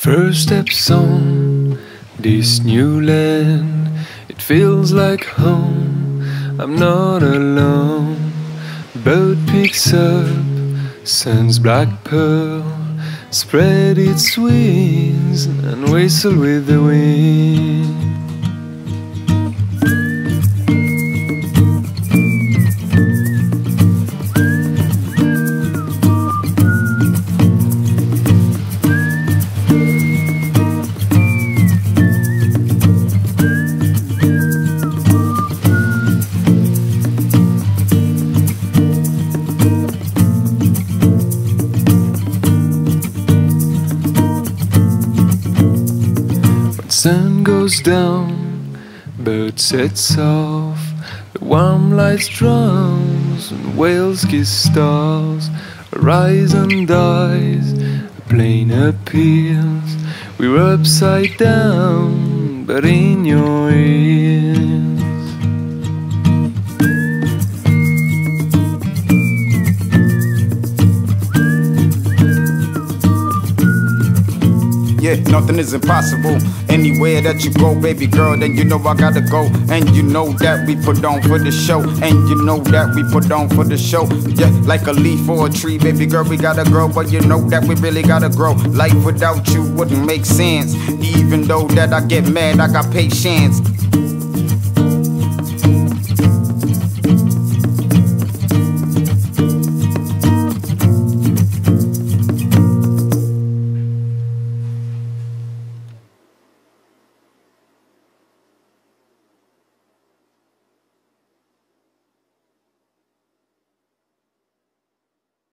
First steps on this new land, it feels like home. I'm not alone. Boat picks up, sun's black pearl, spread its wings and whistle with the wind. Sun goes down, bird sets off, the warm lights drowns, and whales kiss stars, rise and dies, a plane appears, we're upside down, but in your ears. Yeah, nothing is impossible. Anywhere that you go, baby girl, then you know I gotta go. And you know that we put on for the show. And you know that we put on for the show. Yeah, like a leaf or a tree, baby girl, we gotta grow. But you know that we really gotta grow. Life without you wouldn't make sense. Even though that I get mad, I got patience.